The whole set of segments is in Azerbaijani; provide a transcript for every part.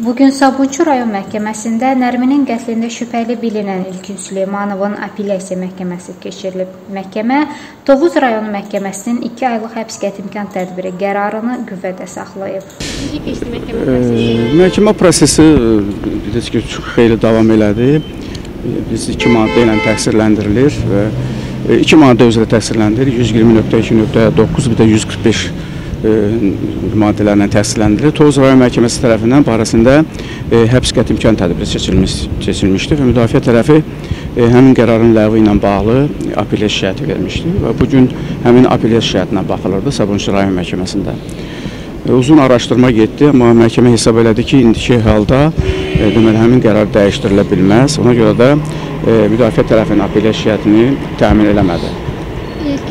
Bugün Sabunçu rayon məhkəməsində Nərminin qətlində şübhəli bilinən İlkin Süleymanovun apellyasiya məhkəməsi keçirilib. Məhkəmə Tovuz rayonu məhkəməsinin 2 aylıq həbs qətimkan tədbiri qərarını qüvvədə saxlayıb. Necə keçdi məhkəmə prosesi? Məhkəmə prosesi bilirsiniz ki, çox xeyli davam elədi. Biz 2 maddə ilə təqsirləndirilir və 2 maddə üzrə təqsirləndirilir. 120.2.9 bir də 145 e, maddələrlə təsdiqləndirilir. Tovuz rayon məhkəməsi tərəfindən barəsində e, həbs qətimkan tədbiri seçilmiş seçilmişdir və müdafiə tərəfi e, həmin qərarın ləğvi ilə bağlı apellyasiya şikayəti vermişdi və bu gün həmin apellyasiya şikayətinə baxılırdı Sabunçu rayon məhkəməsində. E, uzun araşdırma getdi, amma məhkəmə hesab elədi ki, indiki halda e, deməli həmin qərar dəyişdirilə bilməz. Ona görə də e, müdafiə tərəfinin apellyasiya şikayətini təmin eləmədi.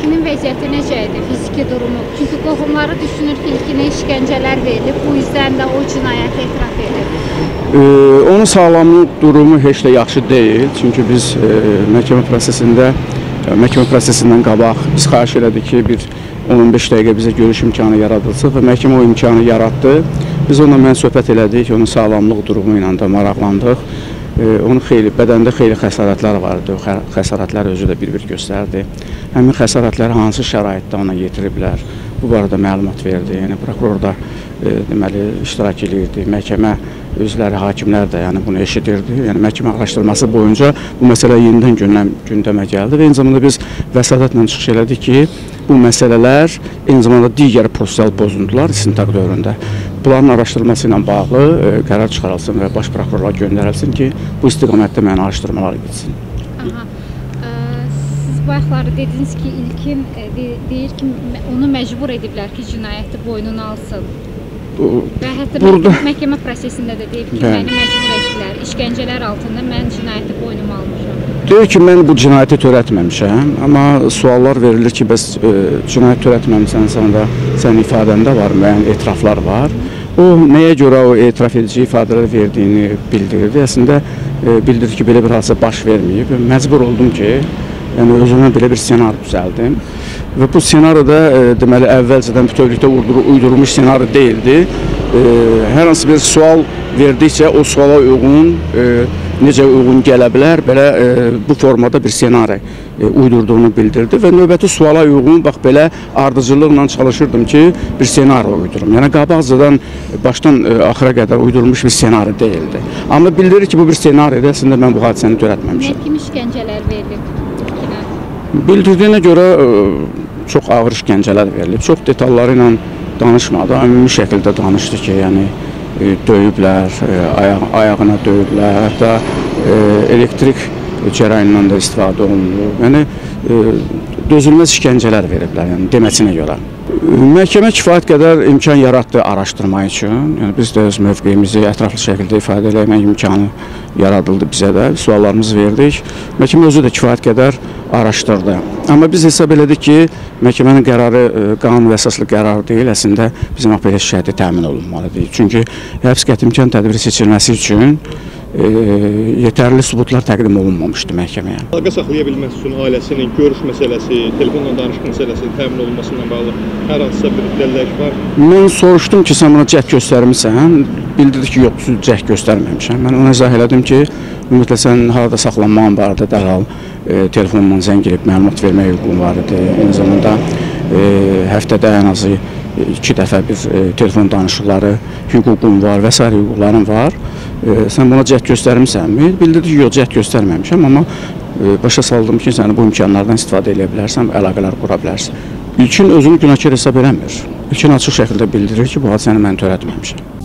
İlkinin vəziyyəti necə idi, fiziki durumu? Çünki qohumları düşünür ki, ilkinə işgəncələr verilib, bu yüzdən də o cinayəti etiraf edib. E, onun sağlamlıq durumu heç də yaxşı deyil. Çünki biz e, məhkəmə prosesində e, məhkəmə prosesindən qabaq biz xahiş elədik ki, bir 10-15 dəqiqə bizə görüş imkanı yaradılsın və məhkəmə o imkanı yaratdı. Biz onunla mən söhbət elədik, onun sağlamlıq durumu ilə də maraqlandıq. Onun xeyli bədəndə xeyli xəsarətlər vardı. O xəsarətlər özü də bir-bir göstərdi. Həmin xəsarətləri hansı şəraitdə ona yetiriblər? Bu barədə məlumat verdi. Yəni prokuror da e, deməli iştirak eləyirdi. Məhkəmə üzvləri, hakimlər də yəni bunu eşidirdi. Yəni məhkəmə araşdırması boyunca bu məsələ yenidən gündəm, gündəmə gəldi və eyni zamanda biz vəsatətlə çıxış elədik ki, bu məsələlər eyni zamanda digər prosessual pozuntular istintaq dövründə bunların araşdırılması ilə bağlı e, qərar çıxarılsın və baş prokurorluğa göndərilsin ki, bu istiqamətdə mənim araşdırmalar getsin. Aha. Ə, siz bayaqları dediniz ki, ilkin de, deyir ki, onu məcbur ediblər ki, cinayəti boynuna alsın. Və hətta Burada- məhkəmə, prosesində də deyib ki, Bəli. məni məcbur etdilər. İşgəncələr altında mən cinayəti boynuma almışam. Deyir ki, mən bu cinayəti törətməmişəm, amma suallar verilir ki, bəs e, cinayət törətməmisənsə də sənin ifadəndə var, müəyyən etiraflar var. O nəyə görə o etiraf edici ifadələr verdiyini bildirirdi. Əslində e, bildirir ki, belə bir hadisə baş verməyib. Məcbur oldum ki, yəni özümə belə bir ssenari düzəldim. Və bu ssenari də e, deməli əvvəlcədən bütövlükdə uydur- uydurulmuş ssenari deyildi. E, hər hansı bir sual verdikcə o suala uyğun e, necə uyğun gələ bilər, belə e, bu formada bir ssenari e, uydurduğunu bildirdi və növbəti suala uyğun bax belə ardıcıllıqla çalışırdım ki, bir ssenari uydurum. Yəni qabaqcadan e, başdan e, axıra qədər uydurulmuş bir ssenari deyildi. Amma bildirir ki, bu bir ssenaridir. Əslində mən bu hadisəni Nə törətməmişəm. kimi işgəncələr verilib? Bildirdiyinə görə ə, çox ağır işgəncələr verilib. Çox detalları ilə danışmadı. Ümumi şəkildə danışdı ki, yəni döyüblər, ə, ayaq, ayağına döyüblər, hətta ə, elektrik cərəyanından da istifadə olunub. Yəni dözülməz işgəncələr veriblər, yəni deməsinə görə. Məhkəmə kifayət qədər imkan yaratdı araşdırma üçün. Yəni biz də öz mövqeyimizi ətraflı şəkildə ifadə etmək imkanı yaradıldı bizə də. Suallarımızı verdik. Məhkəmə özü də kifayət qədər araşdırdı. Amma biz hesab elədik ki, məhkəmənin qərarı e, qanun və əsaslı qərar deyil, əslində bizim apellyasiya şəhədi təmin olunmalıdır. Çünki həbs qətimkan tədbiri seçilməsi üçün e, yetərli sübutlar təqdim olunmamışdı məhkəməyə. Əlaqə saxlaya bilməsi üçün ailəsinin görüş məsələsi, telefonla danışıq məsələsi təmin olunmasından bağlı hər hansısa bir dəlilləş var. Mən soruşdum ki, sən buna cəhd göstərmisən? Bildirdi ki, yox, cəhd göstərməmişəm. Mən ona izah elədim ki, ümumiyyətlə sən harada saxlanmağın barədə dərhal telefonla zəng edib məlumat vermək hüququn var idi. Eyni zamanda e, həftədə ən azı e, iki dəfə bir e, telefon danışıqları hüququn var və sair hüquqların var. Sən buna cəhd göstərmisənmi? Bildirdi ki, yox, cəhd göstərməmişəm, amma başa saldım ki, sən bu imkanlardan istifadə edə bilərsən, əlaqələr qura bilərsən. İlkin özünü günahkar hesab eləmir. İlkin açıq şəkildə bildirir ki, bu hadisəni mən törətməmişəm.